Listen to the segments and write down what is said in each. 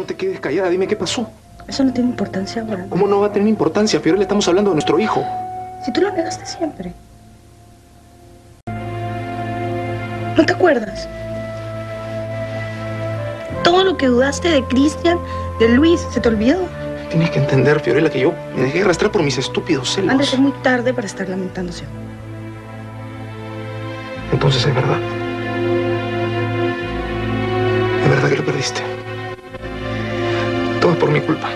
no te quedes callada. Dime qué pasó. Eso no tiene importancia ahora. ¿Cómo no va a tener importancia? Fiorella, estamos hablando de nuestro hijo. Si tú lo negaste siempre. ¿No te acuerdas? Todo lo que dudaste de Cristian, de Luis, ¿se te olvidó? Tienes que entender, Fiorella, que yo me dejé arrastrar por mis estúpidos celos. Han de ser muy tarde para estar lamentándose. Entonces es verdad. Es verdad que lo perdiste. Todo es por mi culpa.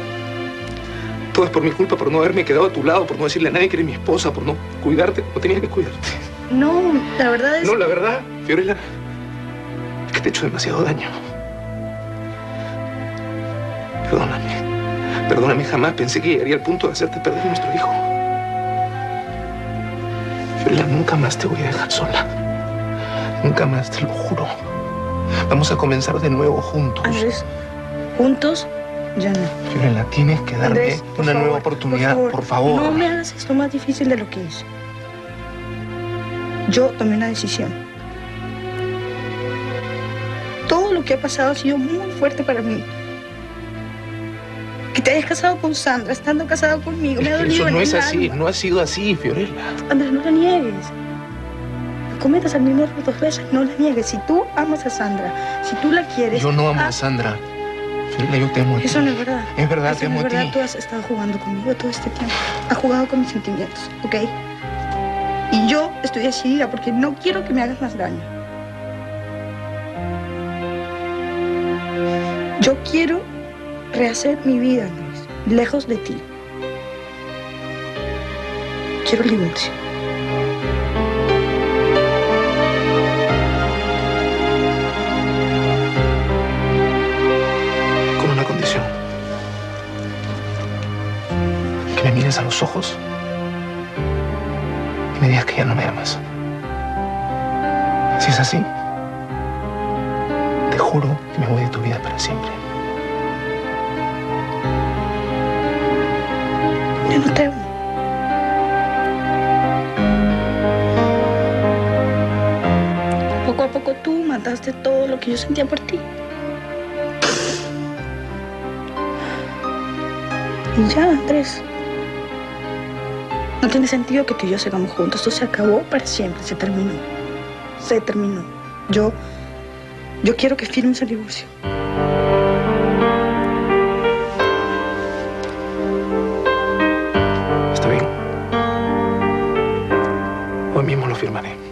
Todo es por mi culpa, por no haberme quedado a tu lado, por no decirle a nadie que eres mi esposa, por no cuidarte. No tenía que cuidarte. No, la verdad es... No, la verdad, Fiorella, es que te he hecho demasiado daño. Perdóname. Perdóname, jamás pensé que llegaría al punto de hacerte perder a nuestro hijo. Fiorella, nunca más te voy a dejar sola. Nunca más, te lo juro. Vamos a comenzar de nuevo juntos. Andrés, juntos, ya no. Fiorella, tienes que darme Andrés, una nueva oportunidad, por favor. No me hagas esto más difícil de lo que es. Yo tomé una decisión. Todo lo que ha pasado ha sido muy fuerte para mí. Que te hayas casado con Sandra, estando casado conmigo, me ha dolido eso no es así, alma. no ha sido así, Fiorella. Andrés, no la niegues. Cometas el mismo error dos veces, no la niegues. Si tú amas a Sandra, si tú la quieres... Yo no amo a Sandra. Fiorella, yo te amo a ti. Eso no es verdad. Es verdad, Eso te no amo es a verdad. ti. Tú has estado jugando conmigo todo este tiempo. Has jugado con mis sentimientos, ¿ok? Y yo estoy decidida porque no quiero que me hagas más daño. Yo quiero rehacer mi vida, Luis, lejos de ti. Quiero el a los ojos y me digas que ya no me amas. Si es así, te juro que me voy de tu vida para siempre. Yo no te amo. Poco a poco tú mataste todo lo que yo sentía por ti. Y ya, Andrés. Tiene sentido que tú y yo sigamos juntos. Esto se acabó para siempre. Se terminó. Se terminó. Yo. Yo quiero que firmes el divorcio. ¿Está bien? Hoy mismo lo firmaré.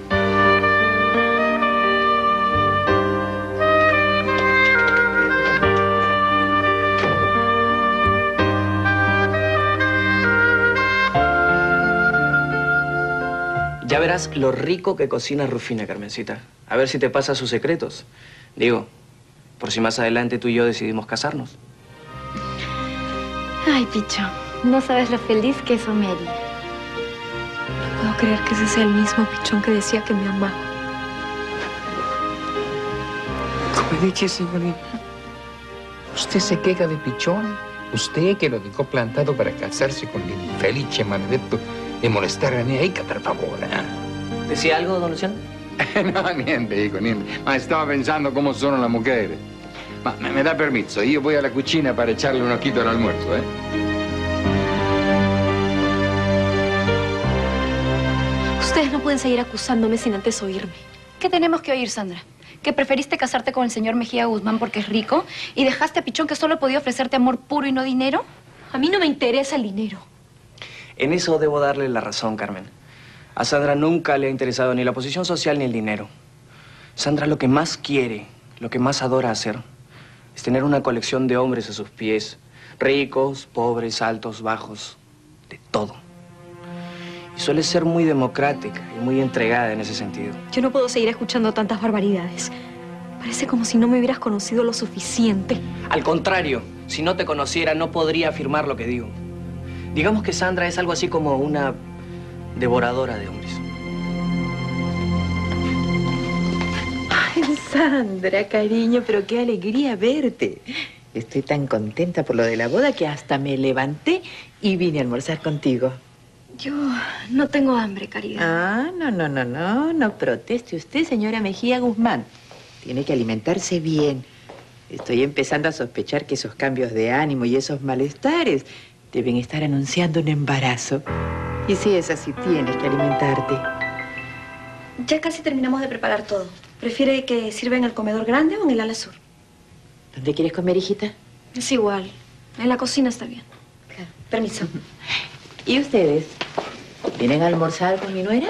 Verás lo rico que cocina Rufina, Carmencita. A ver si te pasa sus secretos. Digo, por si más adelante tú y yo decidimos casarnos. Ay, Picho, no sabes lo feliz que eso me haría. No puedo creer que ese sea el mismo pichón que decía que me amaba. Come dice, signorina? ¿Usted se queja de pichón? ¿Usted que lo dejó plantado para casarse con el infelice maledetto e molestare a Neika, per favore? eh? ¿Decía algo, don Luciano? no, niente, dico, niente. Ma stavo pensando come sono le mujeres. Ma me, me da permiso, io voy a la cucina para echarle un ojito al almuerzo, ¿eh? Ustedes no pueden seguir acusándome sin antes oírme. ¿Qué tenemos que oír, Sandra? Que preferiste casarte con el señor Mejía Guzmán porque es rico y dejaste a Pichón que solo podía ofrecerte amor puro y no dinero. A mí no me interesa el dinero. En eso debo darle la razón, Carmen. A Sandra nunca le ha interesado ni la posición social ni el dinero. Sandra lo que más quiere, lo que más adora hacer, es tener una colección de hombres a sus pies. Ricos, pobres, altos, bajos, de todo. Y suele ser muy democrática y muy entregada en ese sentido. Yo no puedo seguir escuchando tantas barbaridades. Parece como si no me hubieras conocido lo suficiente. Al contrario, si no te conociera no podría afirmar lo que digo. Digamos que Sandra es algo así como una devoradora de hombres. Ay, Sandra, cariño, pero qué alegría verte. Estoy tan contenta por lo de la boda que hasta me levanté y vine a almorzar contigo. Yo no tengo hambre, caridad. Ah, no, no, no, no, no proteste usted, señora Mejía Guzmán. Tiene que alimentarse bien. Estoy empezando a sospechar que esos cambios de ánimo y esos malestares deben estar anunciando un embarazo. Y si es así, tienes que alimentarte. Ya casi terminamos de preparar todo. ¿Prefiere que sirva en el comedor grande o en el ala sur? ¿Dónde quieres comer, hijita? Es igual. En la cocina está bien. Permiso. ¿Y ustedes? ¿Vienen a almorzar con mi nuera?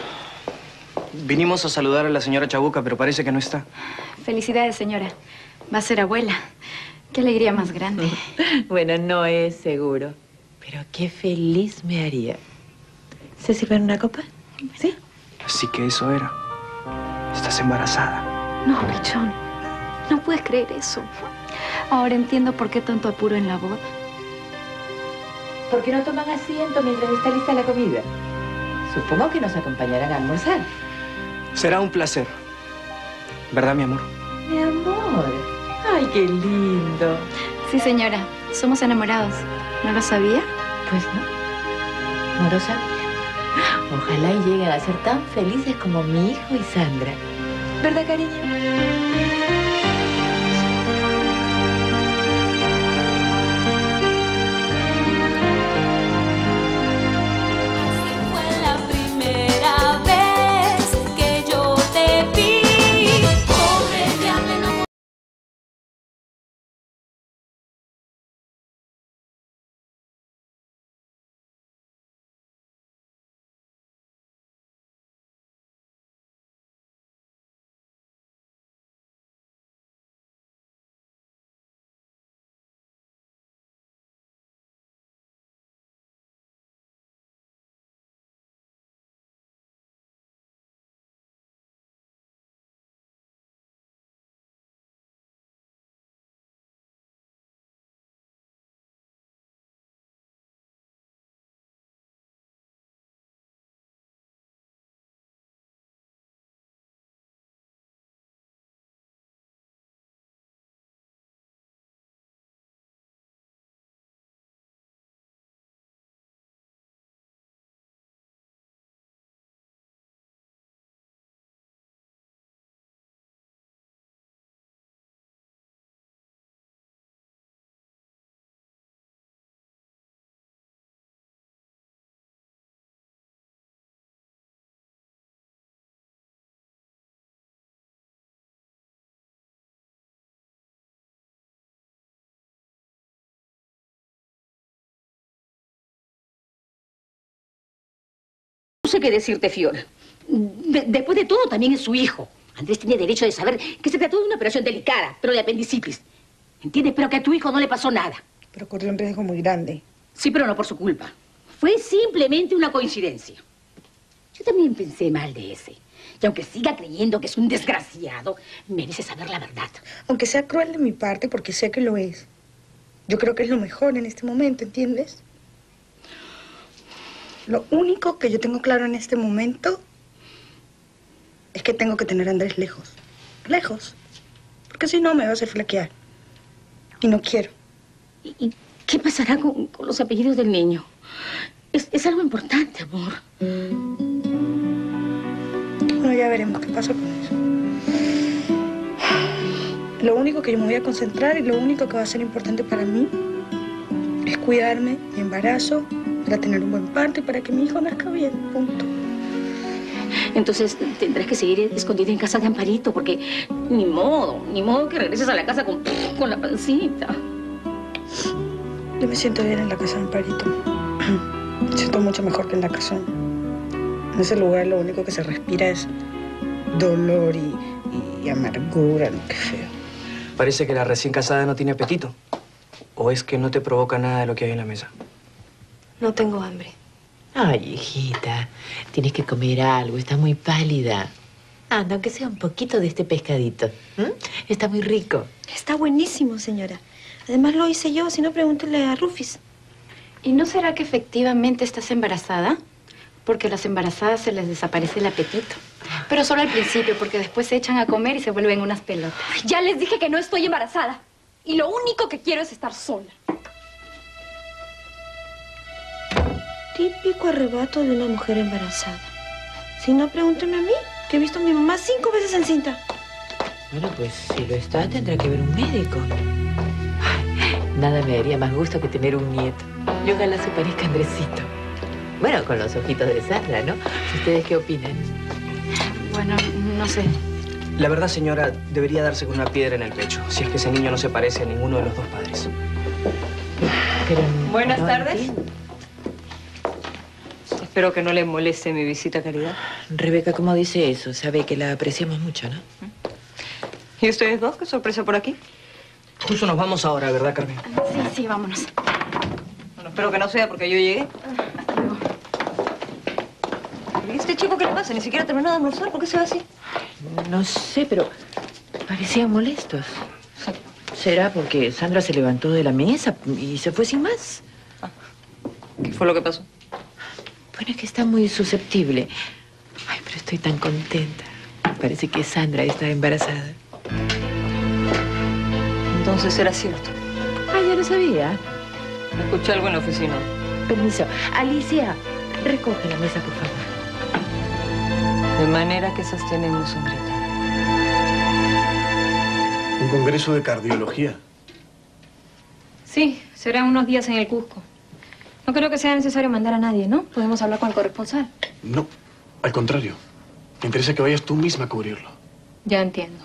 Vinimos a saludar a la señora Chabuca, pero parece que no está. Felicidades, señora. Va a ser abuela. Qué alegría más grande. Bueno, no es seguro. Pero qué feliz me haría. ¿Se sirven una copa? ¿Sí? Así que eso era. Estás embarazada. No, Pichón. No puedes creer eso. Ahora entiendo por qué tanto apuro en la boda. ¿Por qué no toman asiento mientras está lista la comida? Supongo que nos acompañarán a almorzar. Será un placer. ¿Verdad, mi amor? Mi amor. Ay, qué lindo. Sí, señora. Somos enamorados. ¿No lo sabía? Pues no. No lo sabía. Ojalá y lleguen a ser tan felices como mi hijo y Sandra. ¿Verdad, cariño? Sé qué decirte, Fiona. De- después de todo, también es su hijo. Andrés tiene derecho de saber que se trató de una operación delicada, pero de apendicitis. ¿Entiendes? Pero que a tu hijo no le pasó nada. Pero corrió un riesgo muy grande. Sí, pero no por su culpa. Fue simplemente una coincidencia. Yo también pensé mal de ese. Y aunque siga creyendo que es un desgraciado, merece saber la verdad. Aunque sea cruel de mi parte, porque sé que lo es. Yo creo que es lo mejor en este momento, ¿entiendes? Lo único que yo tengo claro en este momento es que tengo que tener a Andrés lejos. Lejos. Porque si no me va a hacer flaquear. Y no quiero. ¿Y, y qué pasará con, con los apellidos del niño? Es, es algo importante, amor. Bueno, ya veremos qué pasa con eso. Lo único que yo me voy a concentrar y lo único que va a ser importante para mí es cuidarme, mi embarazo, para tener un buen parto y para que mi hijo nazca bien. Punto. Entonces tendrás que seguir escondida en casa de Amparito, porque ni modo, ni modo que regreses a la casa con, con la pancita. Yo me siento bien en la casa de Amparito. Me siento mucho mejor que en la casona. En ese lugar lo único que se respira es dolor y, y amargura, ¿no? Qué feo. Parece que la recién casada no tiene apetito. ¿O es que no te provoca nada de lo que hay en la mesa? No tengo hambre. Ay, hijita, tienes que comer algo, está muy pálida. Anda, aunque sea un poquito de este pescadito. Está muy rico. Está buenísimo, señora. Además lo hice yo, si no pregúntele a Rufis. ¿Y no será que efectivamente estás embarazada? Porque a las embarazadas se les desaparece el apetito. Pero solo al principio, porque después se echan a comer y se vuelven unas pelotas. Ya les dije que no estoy embarazada. Y lo único que quiero es estar sola. Típico arrebato de una mujer embarazada. Si no, pregúnteme a mí, que he visto a mi mamá cinco veces encinta. Bueno, pues si lo está, tendrá que ver un médico. Nada me daría más gusto que tener un nieto. Y ojalá se parezca a Andresito. Bueno, con los ojitos de Sandra, ¿no? ¿Ustedes qué opinan? Bueno, no sé. La verdad, señora, debería darse con una piedra en el pecho, si es que ese niño no se parece a ninguno de los dos padres. Pero Buenas no tardes. entiendo. Espero que no le moleste mi visita, Caridad. Rebeca, ¿cómo dice eso? Sabe que la apreciamos mucho, ¿no? ¿Y ustedes dos? ¿Qué sorpresa por aquí? Justo nos vamos ahora, ¿verdad, Carmen? Sí, sí, vámonos. Bueno, espero que no sea porque yo llegué. ¿Y este chico qué le pasa? Ni siquiera terminó de almorzar. ¿Por qué se va así? No sé, pero parecían molestos. ¿Será porque Sandra se levantó de la mesa y se fue sin más? ¿Qué fue lo que pasó? Bueno, es que está muy susceptible. Ay, pero estoy tan contenta. Parece que Sandra está embarazada. Entonces era cierto. Ah, ya lo sabía. Escuché algo en la oficina. Permiso. Alicia, recoge la mesa, por favor. De manera que esas tenemos, sombrita. Un congreso de cardiología. Sí, será unos días en el Cusco. No creo que sea necesario mandar a nadie, ¿no? Podemos hablar con el corresponsal. No, al contrario. Me interesa que vayas tú misma a cubrirlo. Ya entiendo.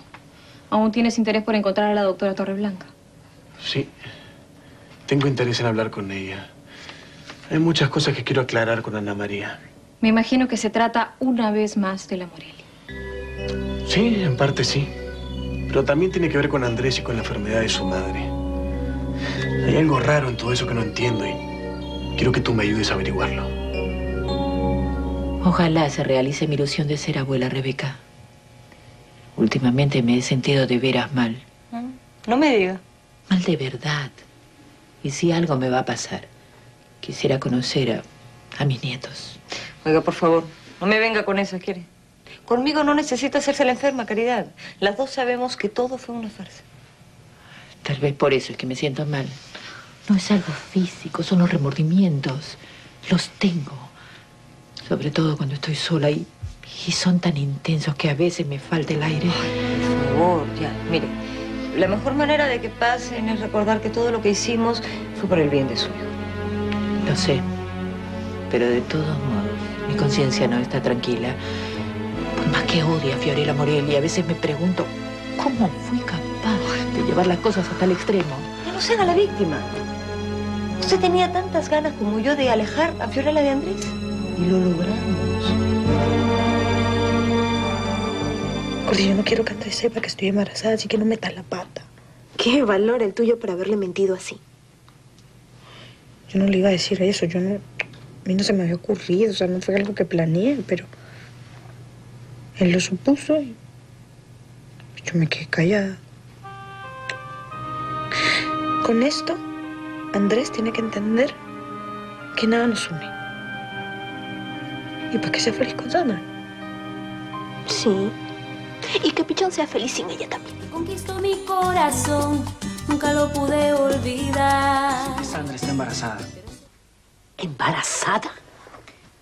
Aún tienes interés por encontrar a la doctora Torreblanca. Sí. Tengo interés en hablar con ella. Hay muchas cosas que quiero aclarar con Ana María. Me imagino que se trata una vez más de la Morelia. Sí, en parte sí. Pero también tiene que ver con Andrés y con la enfermedad de su madre. Hay algo raro en todo eso que no entiendo y quiero que tú me ayudes a averiguarlo. Ojalá se realice mi ilusión de ser abuela, Rebeca. Últimamente me he sentido de veras mal. No me diga. Mal de verdad. Y si algo me va a pasar, quisiera conocer a, a mis nietos. Oiga, por favor, no me venga con eso, ¿quiere? Conmigo no necesita hacerse la enferma, Caridad. Las dos sabemos que todo fue una farsa. Tal vez por eso es que me siento mal. No es algo físico, son los remordimientos. Los tengo. Sobre todo cuando estoy sola y, y son tan intensos que a veces me falta el aire. Por favor, ya, mire. La mejor manera de que pasen es recordar que todo lo que hicimos fue por el bien de su hijo. Lo sé. Pero de todos modos, mi conciencia no está tranquila. Por más que odie a Fiorella Morelli, a veces me pregunto, ¿cómo fui capaz de llevar las cosas hasta el extremo? Ya no se haga la víctima. Usted tenía tantas ganas como yo de alejar a Fiorella de Andrés. Y lo logramos. Corri, yo no quiero que Andrés sepa que estoy embarazada, así que no metas la pata. Qué valor el tuyo por haberle mentido así. Yo no le iba a decir eso, yo no... A mí no se me había ocurrido, o sea, no fue algo que planeé, pero... Él lo supuso y... Yo me quedé callada. Con esto, Andrés tiene que entender que nada nos une. Y para que sea feliz con Sandra. Sí. Y que Pichón sea feliz sin ella también. Conquistó mi corazón, nunca lo pude olvidar. Sandra está embarazada. ¿Embarazada?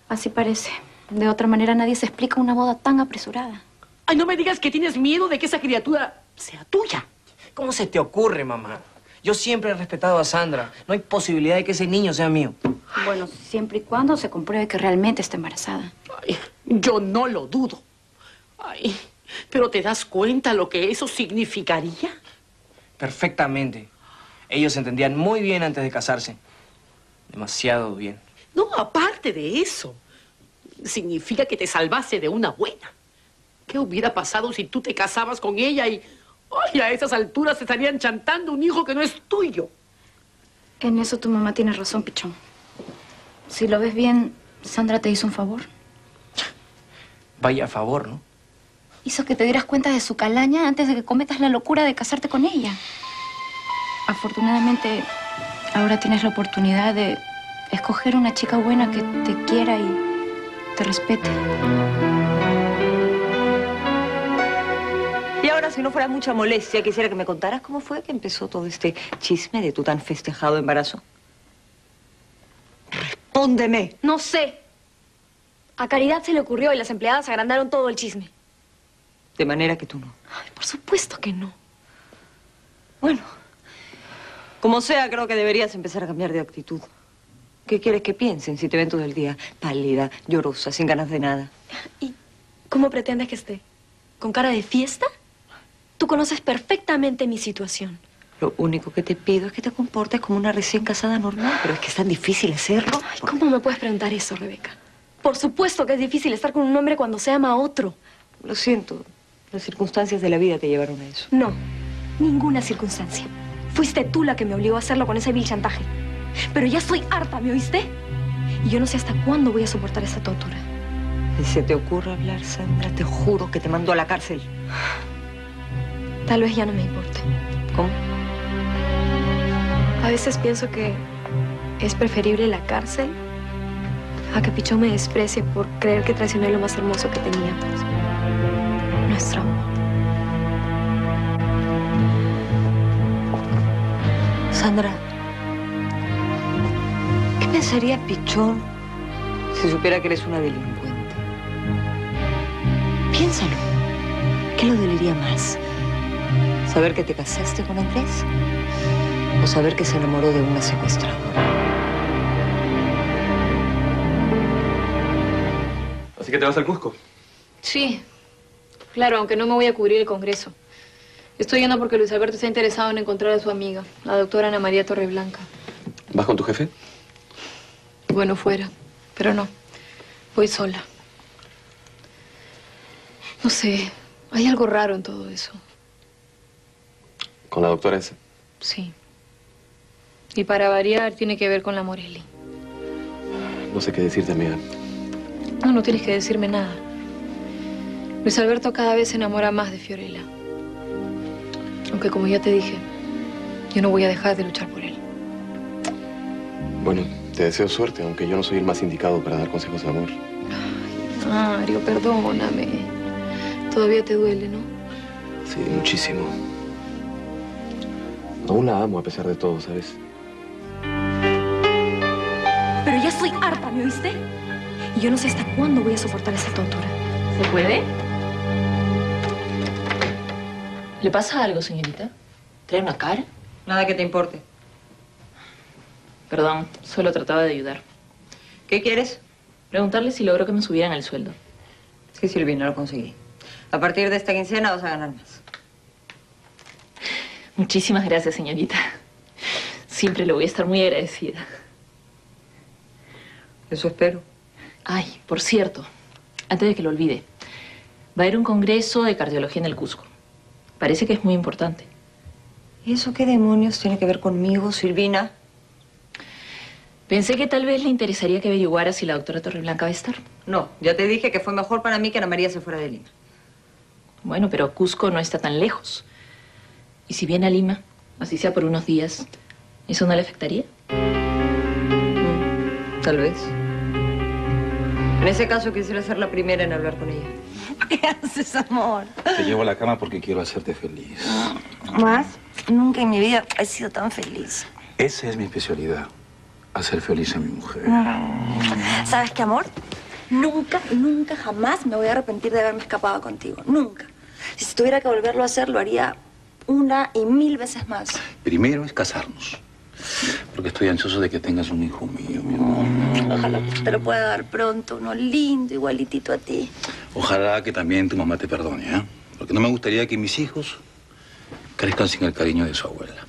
Así parece. De otra manera nadie se explica una boda tan apresurada. Ay, no me digas que tienes miedo de que esa criatura sea tuya. ¿Cómo se te ocurre, mamá? Yo siempre he respetado a Sandra. No hay posibilidad de que ese niño sea mío. Bueno, siempre y cuando se compruebe que realmente está embarazada. Ay, yo no lo dudo. Ay, pero ¿te das cuenta lo que eso significaría? Perfectamente. Ellos se entendían muy bien antes de casarse. Demasiado bien. No, aparte de eso, significa que te salvaste de una buena. ¿Qué hubiera pasado si tú te casabas con ella y ay, a esas alturas te estarían chantando un hijo que no es tuyo? En eso tu mamá tiene razón, Pichón. Si lo ves bien, Sandra te hizo un favor. Vaya a favor, ¿no? Hizo que te dieras cuenta de su calaña antes de que cometas la locura de casarte con ella. Afortunadamente, ahora tienes la oportunidad de escoger una chica buena que te quiera y te respete. Ahora, si no fuera mucha molestia, quisiera que me contaras cómo fue que empezó todo este chisme de tu tan festejado embarazo. Respóndeme. No sé. A Caridad se le ocurrió y las empleadas agrandaron todo el chisme. De manera que tú no. Ay, por supuesto que no. Bueno, como sea, creo que deberías empezar a cambiar de actitud. ¿Qué quieres que piensen si te ven todo el día pálida, llorosa, sin ganas de nada? ¿Y cómo pretendes que esté? ¿Con cara de fiesta? Tú conoces perfectamente mi situación. Lo único que te pido es que te comportes como una recién casada normal, pero es que es tan difícil hacerlo. Ay, ¿cómo me puedes preguntar eso, Rebeca? Por supuesto que es difícil estar con un hombre cuando se ama a otro. Lo siento, las circunstancias de la vida te llevaron a eso. No, ninguna circunstancia. Fuiste tú la que me obligó a hacerlo con ese vil chantaje. Pero ya estoy harta, ¿me oíste? Y yo no sé hasta cuándo voy a soportar esa tortura. Si se te ocurre hablar, Sandra, te juro que te mando a la cárcel. Tal vez ya no me importe. ¿Cómo? A veces pienso que es preferible la cárcel a que Pichón me desprecie por creer que traicioné lo más hermoso que teníamos. Nuestro amor. Sandra, ¿qué pensaría Pichón si supiera que eres una delincuente? Piénsalo. ¿Qué lo dolería más? ¿Saber que te casaste con Andrés? ¿O saber que se enamoró de una secuestradora? Así que te vas al Cusco. Sí, claro, aunque no me voy a cubrir el Congreso. Estoy yendo porque Luis Alberto está interesado en encontrar a su amiga, la doctora Ana María Torreblanca. ¿Vas con tu jefe? Bueno, fuera, pero no. Voy sola. No sé, hay algo raro en todo eso. Con la doctora esa. Sí. Y para variar, tiene que ver con la Morelli. No sé qué decirte, amiga. No, no tienes que decirme nada. Luis Alberto cada vez se enamora más de Fiorella. Aunque como ya te dije, yo no voy a dejar de luchar por él. Bueno, te deseo suerte, aunque yo no soy el más indicado para dar consejos de amor. Mario, perdóname. Todavía te duele, ¿no? Sí, muchísimo. Aún la amo a pesar de todo, ¿sabes? Pero ya estoy harta, ¿me oíste? Y yo no sé hasta cuándo voy a soportar esa tortura. ¿Se puede? ¿Le pasa algo, señorita? ¿Trae una cara? Nada que te importe. Perdón, solo trataba de ayudar. ¿Qué quieres? Preguntarle si logró que me subieran el sueldo. Sí, Silvina, lo conseguí. A partir de esta quincena vas a ganar más. Muchísimas gracias, señorita. Siempre le voy a estar muy agradecida. Eso espero. Ay, por cierto, antes de que lo olvide, va a haber un congreso de cardiología en el Cusco. Parece que es muy importante. ¿Y eso qué demonios tiene que ver conmigo, Silvina? Pensé que tal vez le interesaría que averiguara si la doctora Torreblanca va a estar. No, ya te dije que fue mejor para mí que Ana María se fuera de Lima. Bueno, pero Cusco no está tan lejos. Y si viene a Lima, así sea por unos días, ¿eso no le afectaría? Mm, tal vez. En ese caso quisiera ser la primera en hablar con ella. ¿Qué haces, amor? Te llevo a la cama porque quiero hacerte feliz. Más, nunca en mi vida he sido tan feliz. Esa es mi especialidad. Hacer feliz a mi mujer. ¿Sabes qué, amor? Nunca, nunca, jamás me voy a arrepentir de haberme escapado contigo. Nunca. Si tuviera que volverlo a hacer, lo haría una y mil veces más. Primero es casarnos. Porque estoy ansioso de que tengas un hijo mío, mi amor. Ojalá te lo pueda dar pronto, uno lindo, igualitito a ti. Ojalá que también tu mamá te perdone, ¿eh? Porque no me gustaría que mis hijos crezcan sin el cariño de su abuela.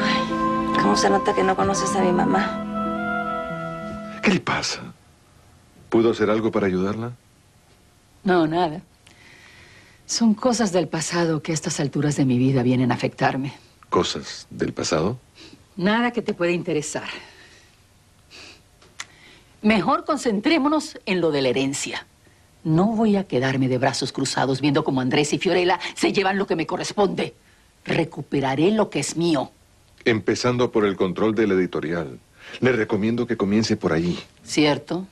Ay, cómo se nota que no conoces a mi mamá. ¿Qué le pasa? ¿Puedo hacer algo para ayudarla? No, nada. Son cosas del pasado que a estas alturas de mi vida vienen a afectarme. ¿Cosas del pasado? Nada que te pueda interesar. Mejor concentrémonos en lo de la herencia. No voy a quedarme de brazos cruzados viendo cómo Andrés y Fiorella se llevan lo que me corresponde. Recuperaré lo que es mío. Empezando por el control de la editorial. Le recomiendo que comience por allí. ¿Cierto?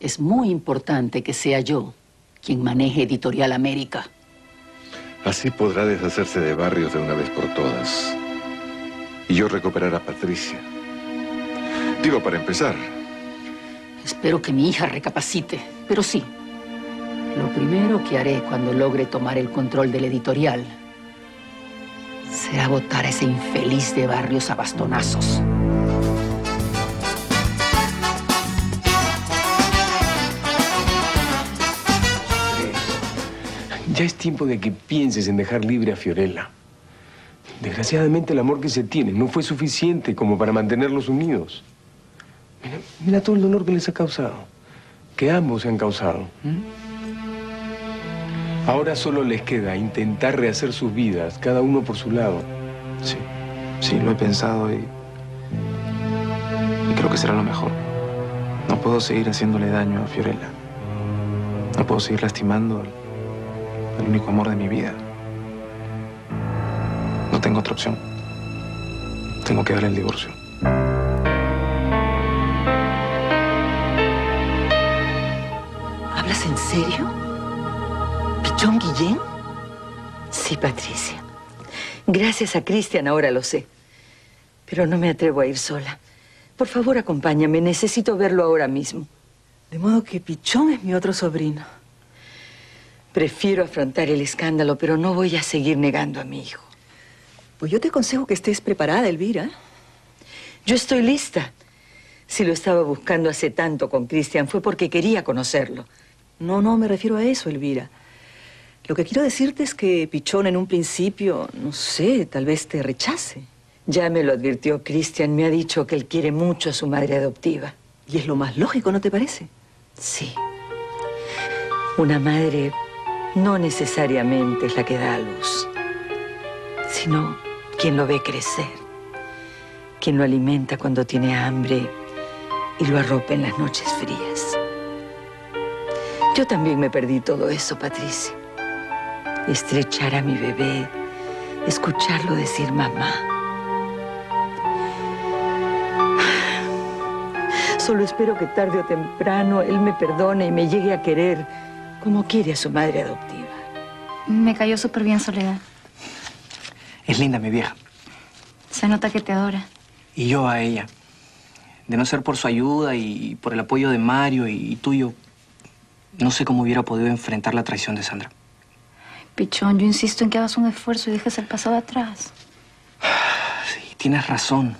Es muy importante que sea yo quien maneje Editorial América. Así podrá deshacerse de barrios de una vez por todas. Y yo recuperar a Patricia. Digo, para empezar. Espero que mi hija recapacite. Pero sí, Lo primero que haré cuando logre tomar el control del editorial será votar a ese infeliz de barrios a bastonazos. Ya es tiempo de que pienses en dejar libre a Fiorella. Desgraciadamente el amor que se tiene no fue suficiente como para mantenerlos unidos. Mira, todo el dolor que les ha causado, que ambos se han causado. Ahora solo les queda intentar rehacer sus vidas, cada uno por su lado. Sí, sí, lo he pensado y, y creo que será lo mejor. No puedo seguir haciéndole daño a Fiorella. No puedo seguir lastimando al único amor de mi vida. No tengo otra opción. Tengo que darle el divorcio. ¿Hablas en serio? ¿Pichón Guillén? Sí, Patricia. Gracias a Cristian ahora lo sé. Pero no me atrevo a ir sola. Por favor, acompáñame. Necesito verlo ahora mismo. De modo que Pichón es mi otro sobrino. Prefiero afrontar el escándalo, pero no voy a seguir negando a mi hijo. Pues yo te aconsejo que estés preparada, Elvira. Yo estoy lista. Si lo estaba buscando hace tanto con Cristian fue porque quería conocerlo. No, no me refiero a eso, Elvira. Lo que quiero decirte es que Pichón en un principio, no sé, tal vez te rechace. Ya me lo advirtió Cristian. Me ha dicho que él quiere mucho a su madre adoptiva. Y es lo más lógico, ¿no te parece? Sí. Una madre no necesariamente es la que da a luz, sino quien lo ve crecer, quien lo alimenta cuando tiene hambre y lo arropa en las noches frías. Yo también me perdí todo eso, Patricia. Estrechar a mi bebé, escucharlo decir mamá. Solo espero que tarde o temprano él me perdone y me llegue a querer como quiere a su madre adoptiva. Me cayó súper bien Soledad. Es linda, mi vieja. Se nota que te adora. Y yo a ella. De no ser por su ayuda y por el apoyo de Mario y tuyo, no sé cómo hubiera podido enfrentar la traición de Sandra. Pichón, yo insisto en que hagas un esfuerzo y dejes el pasado atrás. Y tienes razón.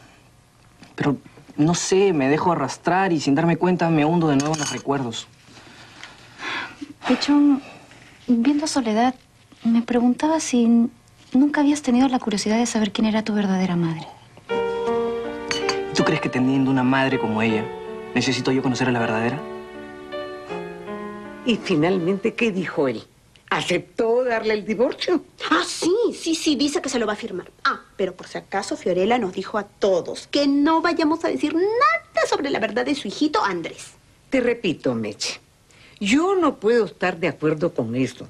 Pero no sé, me dejo arrastrar y sin darme cuenta me hundo de nuevo en los recuerdos. Pichón, viendo a Soledad, me preguntaba si nunca habías tenido la curiosidad de saber quién era tu verdadera madre. ¿Tú crees que teniendo una madre como ella, necesito yo conocer a la verdadera? ¿Y finalmente qué dijo él? ¿Aceptó darle el divorcio? Ah, sí, sí, sí, dice que se lo va a firmar. Ah, pero por si acaso Fiorella nos dijo a todos que no vayamos a decir nada sobre la verdad de su hijito Andrés. Te repito, Meche, yo no puedo estar de acuerdo con eso,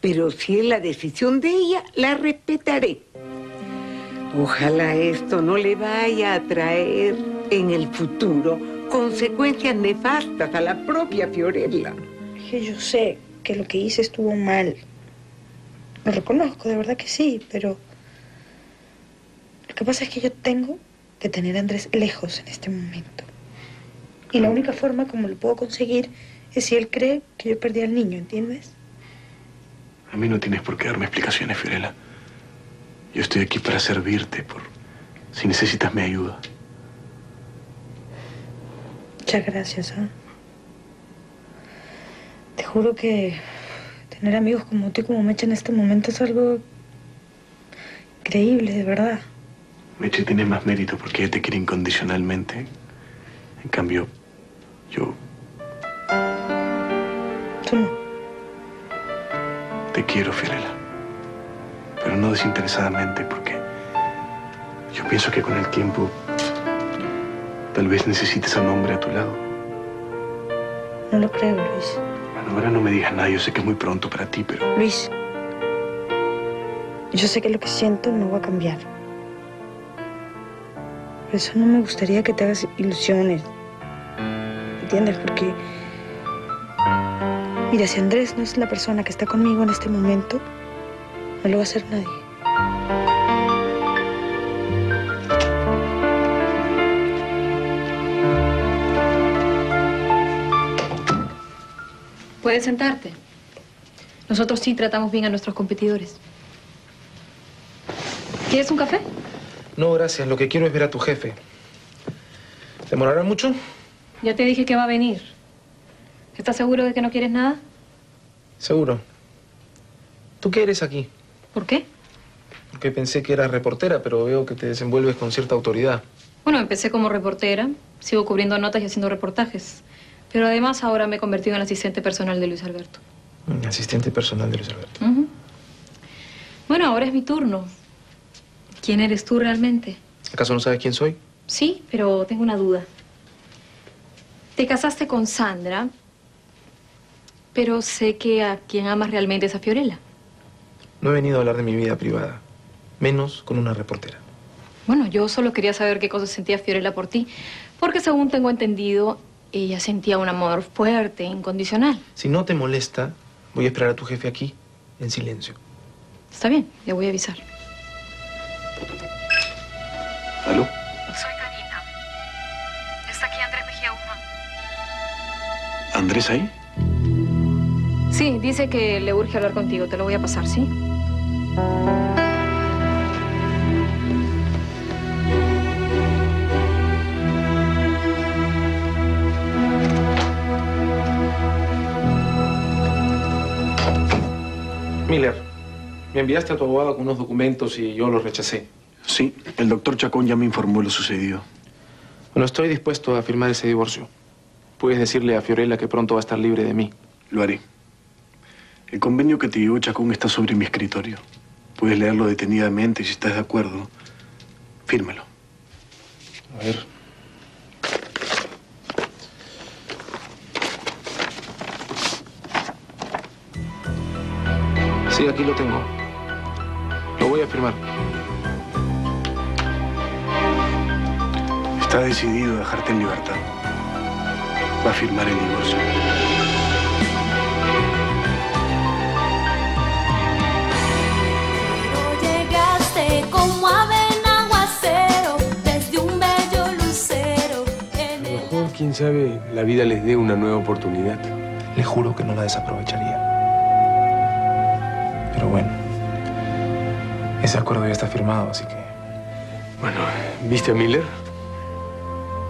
pero si es la decisión de ella, la respetaré. Ojalá esto no le vaya a traer en el futuro consecuencias nefastas a la propia Fiorella. Yo sé que lo que hice estuvo mal. Lo reconozco, de verdad que sí, pero lo que pasa es que yo tengo que tener a Andrés lejos en este momento. Y la única forma como lo puedo conseguir es si él cree que yo perdí al niño, ¿entiendes? A mí no tienes por qué darme explicaciones, Fiorella. Yo estoy aquí para servirte, por si necesitas mi ayuda. Muchas gracias, ¿ah? Te juro que tener amigos como tú y como Mecha en este momento es algo increíble, de verdad. Meche tiene más mérito porque ella te quiere incondicionalmente. En cambio, yo Tú no. te quiero, Fiorella. Pero no desinteresadamente porque yo pienso que con el tiempo tal vez necesites a un hombre a tu lado. No lo creo, Luis. Bueno, ahora no me digas nada. Yo sé que es muy pronto para ti, pero... Luis, yo sé que lo que siento no va a cambiar. Por eso no me gustaría que te hagas ilusiones. ¿Entiendes? Porque... Mira, si Andrés no es la persona que está conmigo en este momento, no lo va a hacer nadie. Puedes sentarte. Nosotros sí tratamos bien a nuestros competidores. ¿Quieres un café? No, gracias. Lo que quiero es ver a tu jefe. ¿Demorará mucho? Ya te dije que va a venir. ¿Estás seguro de que no quieres nada? Seguro. ¿Tú qué eres aquí? ¿Por qué? Porque pensé que eras reportera, pero veo que te desenvuelves con cierta autoridad. Bueno, empecé como reportera, sigo cubriendo notas y haciendo reportajes. Pero además ahora me he convertido en asistente personal de Luis Alberto. Mm, Asistente personal de Luis Alberto. Ujú. Bueno, ahora es mi turno. ¿Quién eres tú realmente? ¿Acaso no sabes quién soy? Sí, pero tengo una duda. Te casaste con Sandra, pero sé que a quien amas realmente es a Fiorella. No he venido a hablar de mi vida privada, menos con una reportera. Bueno, yo solo quería saber qué cosas sentía Fiorella por ti, porque según tengo entendido, ella sentía un amor fuerte, incondicional. Si no te molesta, voy a esperar a tu jefe aquí, en silencio. Está bien, le voy a avisar. ¿Aló? Soy Karina. ¿Está aquí Andrés Mejía Guzmán? ¿Andrés ahí? Sí, dice que le urge hablar contigo. Te lo voy a pasar, ¿sí? Miller, me enviaste a tu abogado con unos documentos y yo los rechacé. Sí, el doctor Chacón ya me informó lo sucedido. Bueno, estoy dispuesto a firmar ese divorcio. Puedes decirle a Fiorella que pronto va a estar libre de mí. Lo haré. El convenio que te dio Chacón está sobre mi escritorio. Puedes leerlo detenidamente y si estás de acuerdo, fírmelo. A ver. Sí, aquí lo tengo. Lo voy a firmar. Está decidido a dejarte en libertad. Va a firmar el divorcio. Quién sabe, la vida les dé una nueva oportunidad. Le juro que no la desaprovecharía. Pero bueno, ese acuerdo ya está firmado, así que... Bueno, ¿viste a Miller?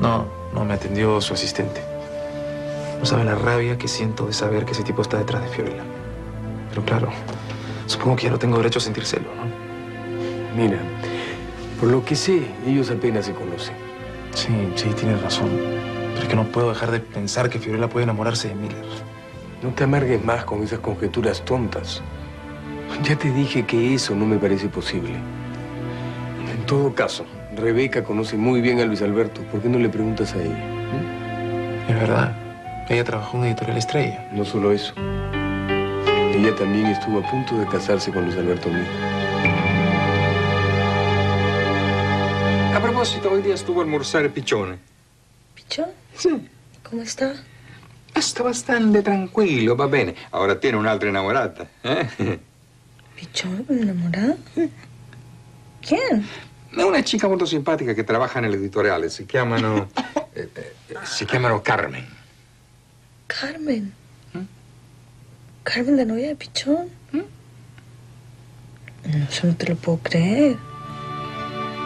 No, no me atendió su asistente. No sabe la rabia que siento de saber que ese tipo está detrás de Fiorella. Pero claro, supongo que ya no tengo derecho a sentir celo, ¿no? Mira, por lo que sé, ellos apenas se conocen. Sí, sí, tienes razón. Pero es que no puedo dejar de pensar que Fiorella puede enamorarse de Miller. No te amargues más con esas conjeturas tontas. Ya te dije que eso no me parece posible. En todo caso, Rebeca conoce muy bien a Luis Alberto. ¿Por qué no le preguntas a ella? Es verdad. Ella trabajó en Editorial Estrella. No solo eso. Ella también estuvo a punto de casarse con Luis Alberto Mir. A propósito, hoy día estuvo a almorzar Pichone. ¿Pichón? Sí. ¿Cómo está? Sta bastante tranquillo, va bene. Ora tiene un'altra innamorata. Eh? ¿Pichón? ¿Enamorada? ¿Quién? Una chica molto simpatica che trabaja nell'editoriale. Si chiamano... eh, eh, si chiamano Carmen. Carmen. ¿Carmen, la novia de Pichón? No, eso no te lo puedo creer.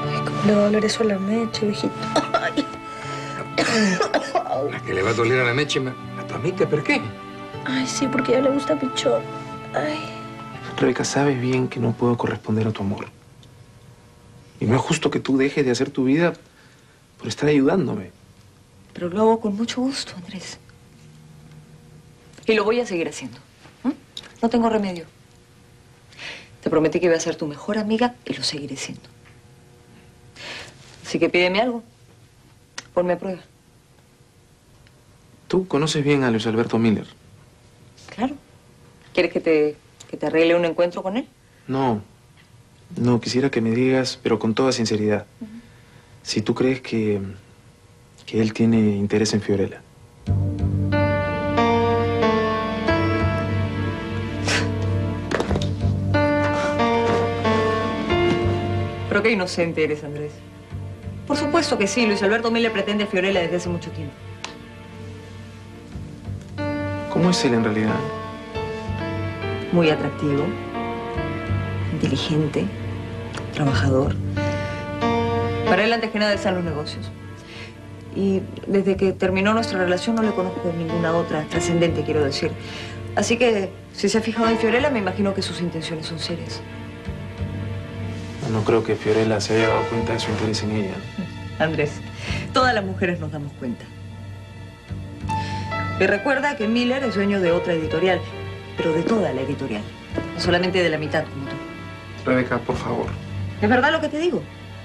Ay, ¿cómo le va a hablar eso a la mecha, viejito? Ay. La che le va a doler alla Meche, ma la tua amica perché? Ay, sí, porque a ella le gusta Pichón. Ay. Rebeca, sabes bien que no puedo corresponder a tu amor. Y no es justo que tú dejes de hacer tu vida por estar ayudándome. Pero lo hago con mucho gusto, Andrés. Y lo voy a seguir haciendo. No tengo remedio. Te prometí que iba a ser tu mejor amiga y lo seguiré siendo. Así que pídeme algo. Ponme a prueba. Tú conoces bien a Luis Alberto Miller. Claro. ¿Quieres que te, que te arregle un encuentro con él? No, no, quisiera que me digas, pero con toda sinceridad, si tú crees que, que él tiene interés en Fiorella. Pero qué inocente eres, Andrés. Por supuesto que sí, Luis Alberto Miller pretende a Fiorella desde hace mucho tiempo. ¿Cómo es él en realidad? muy atractivo, inteligente, trabajador. Para él antes que nada están los negocios. Y desde que terminó nuestra relación no le conozco ninguna otra trascendente, quiero decir. Así que si se ha fijado en Fiorella, me imagino que sus intenciones son serias. No creo que Fiorella se haya dado cuenta de su interés en ella. Andrés, todas las mujeres nos damos cuenta. Y recuerda que Miller es dueño de otra editorial, pero de toda la editorial. No solamente de la mitad como tú. Rebeca, por favor. ¿Es verdad lo que te digo?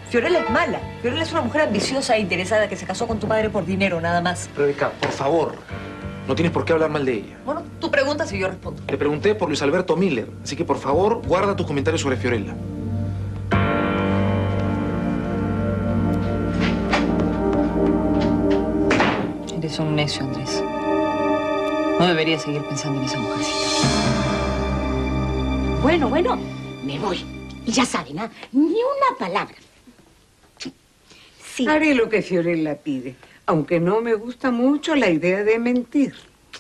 Fiorella es mala. Fiorella es una mujer ambiciosa e interesada que se casó con tu padre por dinero, nada más. Rebeca, por favor. No tienes por qué hablar mal de ella. Bueno, tú preguntas y yo respondo. Le pregunté por Luis Alberto Miller, así que por favor, guarda tus comentarios sobre Fiorella. Un necio, Andrés. No deberías seguir pensando en esa mujercita. Bueno, bueno, me voy. Y ya saben, ¿ah? Ni una palabra. Haré lo que Fiorella pide, aunque no me gusta mucho la idea de mentir.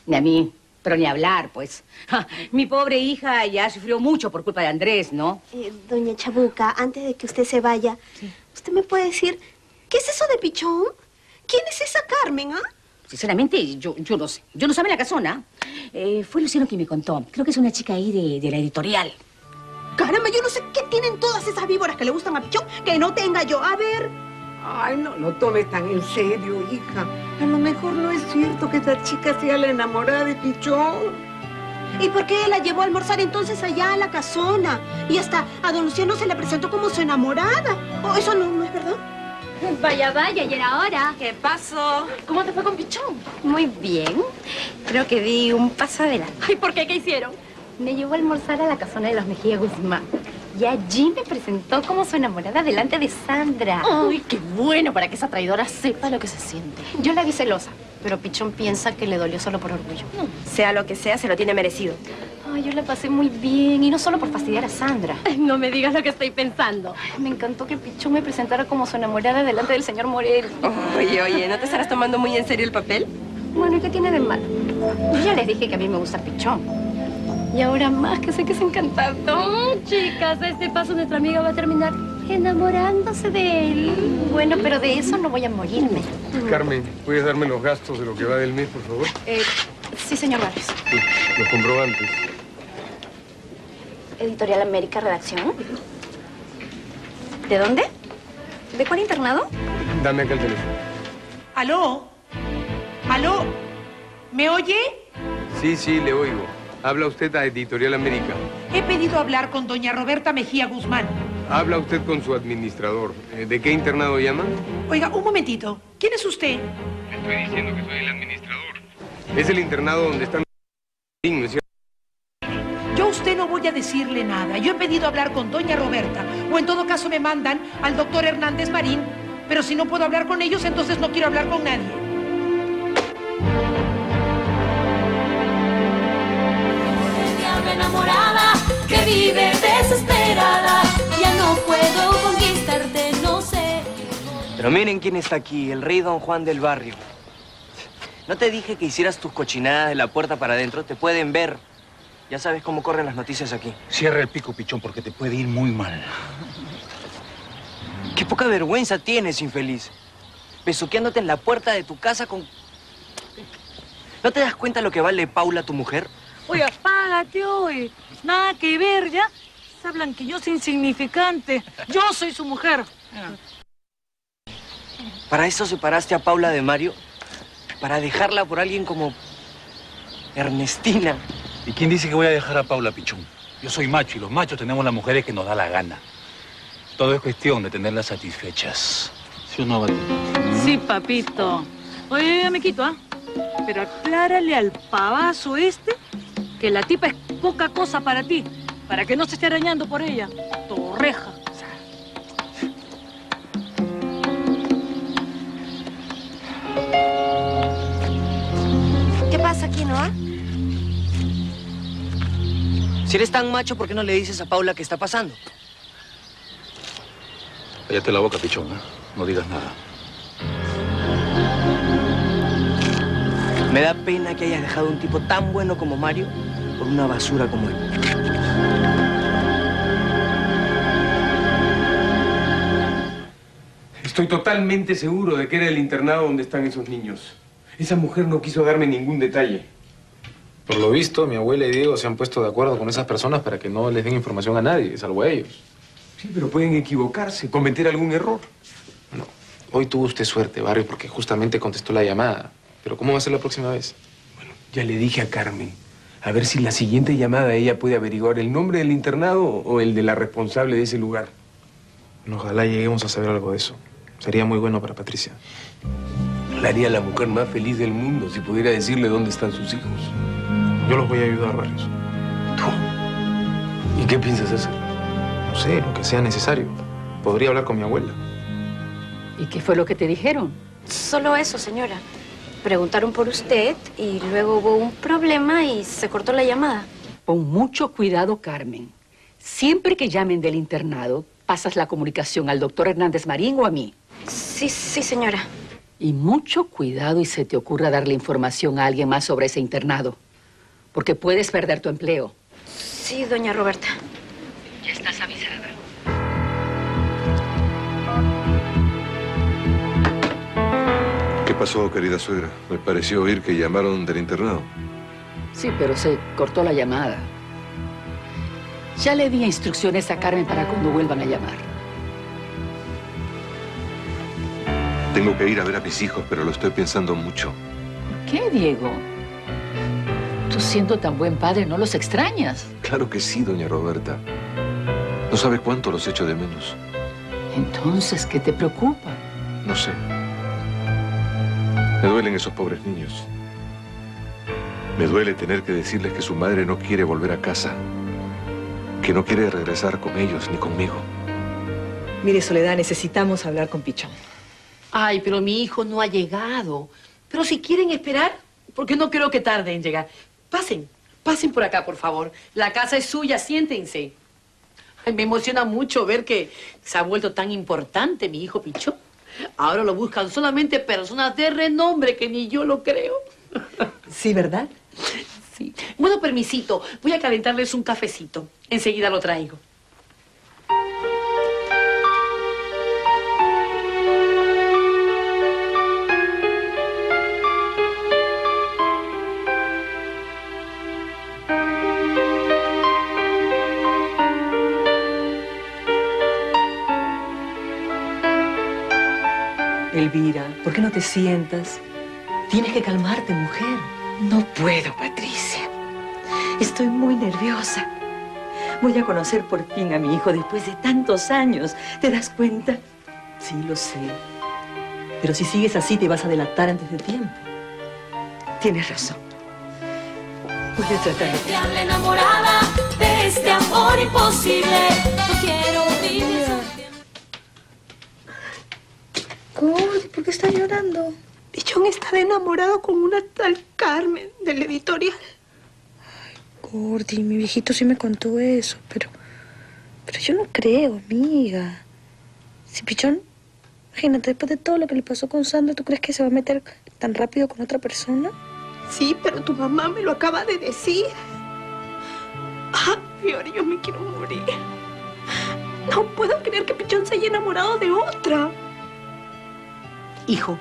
Ni a mí, pero ni hablar, pues. Ja, mi pobre hija ya sufrió mucho por culpa de Andrés, ¿no? Eh, doña Chabuca, antes de que usted se vaya, ¿usted me puede decir qué es eso de pichón? ¿Quién es esa Carmen, ah? Sinceramente, yo, yo no sé. Yo no sabía la casona. Eh, fue Luciano quien me contó. Creo que es una chica ahí de, de la editorial. Caramba, yo no sé qué tienen todas esas víboras que le gustan a Pichón que no tenga yo. A ver. Ay, no lo tomes tan en serio, hija. A lo mejor no es cierto que esa chica sea la enamorada de Pichón. ¿Y por qué la llevó a almorzar entonces allá a la casona? Y hasta a don Luciano se le presentó como su enamorada. ¿O eso no, no es verdad? Vaya, vaya, y era hora. ¿Qué pasó? ¿Cómo te fue con Pichón? Muy bien. Creo que di un paso adelante. Ay, ¿por qué? ¿Qué hicieron? Me llevó a almorzar a la casona de los Mejía Guzmán. Y allí me presentó como su enamorada delante de Sandra. Ay, qué bueno para que esa traidora sepa lo que se siente. Yo la vi celosa, pero Pichón piensa que le dolió solo por orgullo. Sea lo que sea, se lo tiene merecido. Ay, yo la pasé muy bien, y no solo por fastidiar a Sandra. No me digas lo que estoy pensando. Ay, me encantó que Pichón me presentara como su enamorada delante del señor Morel. Oye, oye, ¿no te estarás tomando muy en serio el papel? Bueno, ¿y qué tiene de malo? Yo ya les dije que a mí me gusta Pichón. Y ahora más que sé que es encantado. Mm, chicas, a este paso nuestra amiga va a terminar enamorándose de él. Bueno, pero de eso no voy a morirme. Carmen, ¿puedes darme los gastos de lo que va del mes, por favor? Eh, sí, señor Vargas. Sí, los comprobantes. Editorial América, redacción. ¿De dónde? ¿De cuál internado? Dame acá el teléfono. ¿Aló? ¿Aló? ¿Me oye? Sí, sí, le oigo. Habla usted a Editorial América. He pedido hablar con doña Roberta Mejía Guzmán. Habla usted con su administrador. Eh, ¿De qué internado llama? Oiga, un momentito. ¿Quién es usted? Le estoy diciendo que soy el administrador. Es el internado donde están... Yo a usted no voy a decirle nada. Yo he pedido hablar con doña Roberta. O en todo caso me mandan al doctor Hernández Marín. Pero si no puedo hablar con ellos, entonces no quiero hablar con nadie. Enamorada que vive desesperada. Ya no puedo conquistarte, no sé. Pero miren quién está aquí, el rey Don Juan del barrio. ¿No te dije que hicieras tus cochinadas de la puerta para adentro? Te pueden ver. Ya sabes cómo corren las noticias aquí. Cierra el pico, pichón, porque te puede ir muy mal. Qué poca vergüenza tienes, infeliz. Besuqueándote en la puerta de tu casa con... ¿No te das cuenta lo que vale Paula, tu mujer? Oye, Nada que ver, ¿ya? Esa blanquillosa insignificante. Yo soy su mujer. ¿Para eso separaste a Paula de Mario? ¿Para dejarla por alguien como Ernestina? ¿Y quién dice que voy a dejar a Paula, pichón? Yo soy macho y los machos tenemos las mujeres que nos da la gana. Todo es cuestión de tenerlas satisfechas. ¿Sí o no, Abati? Sí, papito. Oye, ya me quito, ¿ah? Pero aclárale al pavazo este que la tipa es poca cosa para ti, para que no se esté arañando por ella. Torreja. ¿Qué pasa aquí, Noah? Si eres tan macho, ¿por qué no le dices a Paula qué está pasando? Cállate la boca, pichón, ¿eh? No digas nada. Me da pena que hayas dejado un tipo tan bueno como Mario por una basura como él. Estoy totalmente seguro de que era el internado donde están esos niños. Esa mujer no quiso darme ningún detalle. Por lo visto, mi abuela y Diego se han puesto de acuerdo con esas personas para que no les den información a nadie, salvo a ellos. Sí, pero pueden equivocarse, cometer algún error. No. Hoy tuvo usted suerte, Barrio, porque justamente contestó la llamada. Pero ¿cómo va a ser la próxima vez? Bueno, ya le dije a Carmen a ver si la siguiente llamada ella puede averiguar el nombre del internado o el de la responsable de ese lugar. Ojalá lleguemos a saber algo de eso. Sería muy bueno para Patricia. La haría la mujer más feliz del mundo si pudiera decirle dónde están sus hijos. Yo los voy a ayudar, Barrios. ¿Y qué piensas hacer? No sé, lo que sea necesario. Podría hablar con mi abuela. ¿Y qué fue lo que te dijeron? Solo eso, señora. Preguntaron por usted y luego hubo un problema y se cortó la llamada. Pon mucho cuidado, Carmen. Siempre que llamen del internado, pasas la comunicación al doctor Hernández Marín o a mí. Sí, sí, señora. Y mucho cuidado y se te ocurra darle información a alguien más sobre ese internado. Porque puedes perder tu empleo. Sí, doña Roberta. Ya estás avisada. Pasó, querida suegra? Me pareció oír que llamaron del internado. Sí, pero se cortó la llamada. Ya le di instrucciones a Carmen para cuando vuelvan a llamar. Tengo que ir a ver a mis hijos, pero lo estoy pensando mucho. ¿Qué, Diego? Tú siendo tan buen padre, ¿no los extrañas? Claro que sí, doña Roberta. No sabe cuánto los echo de menos. Entonces, ¿qué te preocupa? No sé. Me duelen esos pobres niños. Me duele tener que decirles que su madre no quiere volver a casa. Que no quiere regresar con ellos ni conmigo. Mire, Soledad, necesitamos hablar con Pichón. Ay, pero mi hijo no ha llegado. Pero si quieren esperar, porque no creo que tarde en llegar. Pasen, pasen por acá, por favor. La casa es suya, siéntense. Ay, me emociona mucho ver que se ha vuelto tan importante mi hijo Pichón. Ahora lo buscan solamente personas de renombre que ni yo lo creo. Sí, ¿verdad? Sí. Bueno, permisito, voy a calentarles un cafecito. Enseguida lo traigo. Elvira, ¿por qué no te sientas? Tienes que calmarte, mujer. No puedo, Patricia. Estoy muy nerviosa. Voy a conocer por fin a mi hijo después de tantos años. ¿Te das cuenta? Sí, lo sé. Pero si sigues así, te vas a delatar antes de tiempo. Tienes razón. Voy a tratar de... Enamorada de este amor imposible. No quiero vivir. Gordi, ¿por qué estás llorando? Pichón está enamorado con una tal Carmen del editorial. Gordi, mi viejito sí me contó eso, pero. Pero yo no creo, amiga. Si Pichón. Imagínate, después de todo lo que le pasó con Sandra, ¿tú crees que se va a meter tan rápido con otra persona? Sí, pero tu mamá me lo acaba de decir. Ah, Fiori, yo me quiero morir. No puedo creer que Pichón se haya enamorado de otra. Hijo,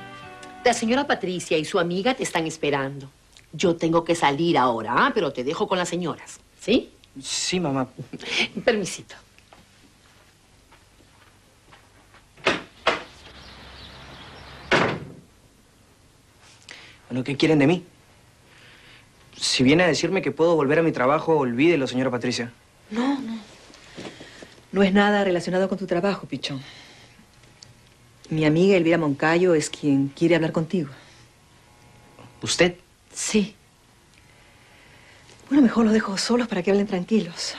la señora Patricia y su amiga te están esperando. Yo tengo que salir ahora, ¿ah? pero te dejo con las señoras, ¿sí? Sí, mamá. Permisito. Bueno, ¿qué quieren de mí? Si viene a decirme que puedo volver a mi trabajo, olvídelo, señora Patricia. No, no. No es nada relacionado con tu trabajo, Pichón. Mi amiga Elvira Moncayo es quien quiere hablar contigo. ¿Usted? Sí. Bueno, mejor los dejo solos para que hablen tranquilos.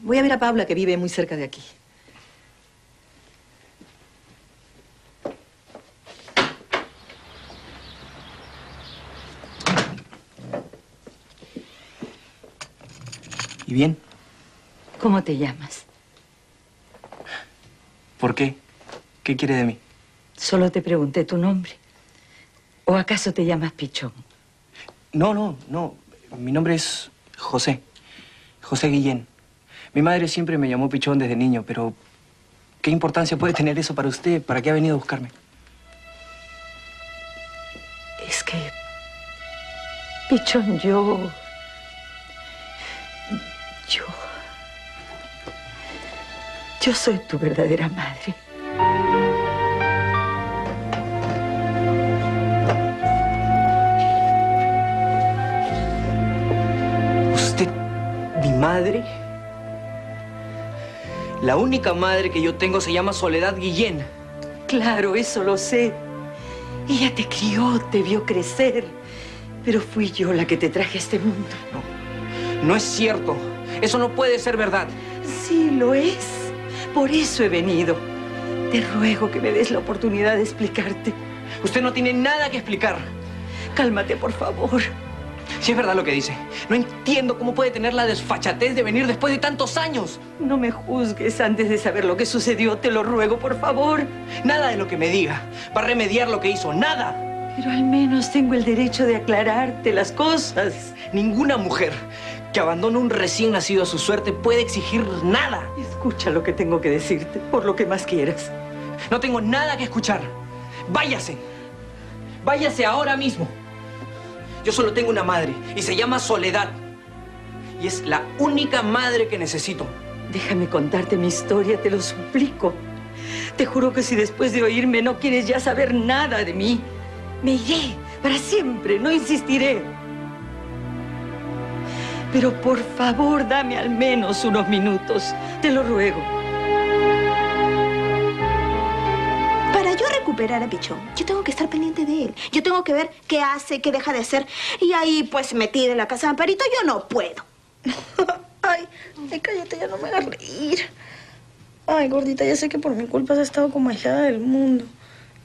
Voy a ver a Paula, que vive muy cerca de aquí. ¿Y bien? ¿Cómo te llamas? ¿Por qué? ¿Qué quiere de mí? Solo te pregunté tu nombre. ¿O acaso te llamas Pichón? No, no, no. Mi nombre es José. José Guillén. Mi madre siempre me llamó Pichón desde niño, pero ¿Qué importancia puede tener eso para usted? ¿Para qué ha venido a buscarme? Es que... Pichón, yo... Yo... Yo soy tu verdadera madre. Madre? La única madre que yo tengo se llama Soledad Guillén. Claro, eso lo sé. Ella te crió, te vio crecer. Pero fui yo la que te traje a este mundo. No es cierto. Eso no puede ser verdad. Sí, lo es. Por eso he venido. Te ruego que me des la oportunidad de explicarte. Usted no tiene nada que explicar. Cálmate, por favor. Si es verdad lo que dice. No entiendo cómo puede tener la desfachatez de venir después de tantos años. No me juzgues antes de saber lo que sucedió. Te lo ruego, por favor. Nada de lo que me diga va a remediar lo que hizo. Nada. Pero al menos tengo el derecho de aclararte las cosas. Ninguna mujer que abandona un recién nacido a su suerte puede exigir nada. Escucha lo que tengo que decirte, por lo que más quieras. No tengo nada que escuchar. Váyase. Váyase ahora mismo. Yo solo tengo una madre y se llama Soledad. Y es la única madre que necesito. Déjame contarte mi historia, te lo suplico. Te juro que si después de oírme no quieres ya saber nada de mí, me iré para siempre, no insistiré. Pero por favor, dame al menos unos minutos, te lo ruego. Recuperar a Pichón, yo tengo que estar pendiente de él. Yo tengo que ver qué hace, qué deja de hacer. Y ahí, pues, metida en la casa de Amparito, yo no puedo. Ay, ay, cállate, ya no me hagas reír. Ay, gordita, ya sé que por mi culpa has estado como aislada del mundo.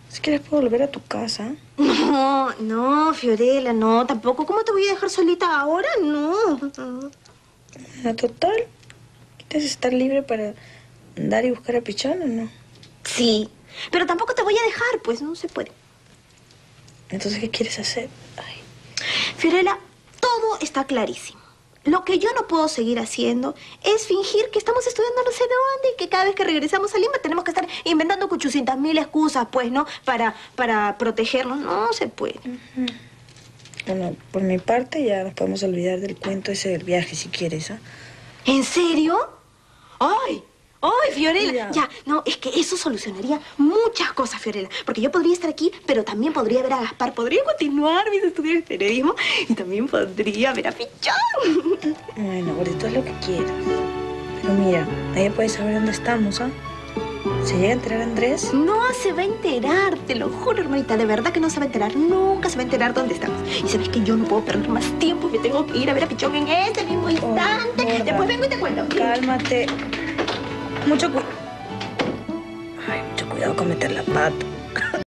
Si quieres puedo volver a tu casa. No, no, Fiorella, no, tampoco. ¿Cómo te voy a dejar solita ahora? No. La total. ¿Quieres estar libre para andar y buscar a Pichón o no? Sí, pero tampoco te voy a dejar, pues no se puede. Entonces, ¿qué quieres hacer? Ay. Fiorella, todo está clarísimo. Lo que yo no puedo seguir haciendo es fingir que estamos estudiando no sé dónde y que cada vez que regresamos a Lima tenemos que estar inventando cuchucientas mil excusas, pues, ¿no? Para, para protegernos. No se puede. Bueno, por mi parte ya nos podemos olvidar del cuento ese del viaje, si quieres, ¿ah? ¿En serio? ¡Ay! ¡Ay, Fiorella! Ya, no, es que eso solucionaría muchas cosas, Fiorella. Porque yo podría estar aquí, pero también podría ver a Gaspar. Podría continuar mis estudios de periodismo y también podría ver a Pichón. Bueno, gordito, es lo que quieras. Pero mira, nadie puede saber dónde estamos, ¿ah? ¿Se llega a enterar Andrés? No se va a enterar, te lo juro, hermanita. De verdad que no se va a enterar. Nunca se va a enterar dónde estamos. Y sabes que yo no puedo perder más tiempo. Me tengo que ir a ver a Pichón en este mismo instante. Después vengo y te cuento. Cálmate. Mucho cuidado. Ay, mucho cuidado con meter la pata.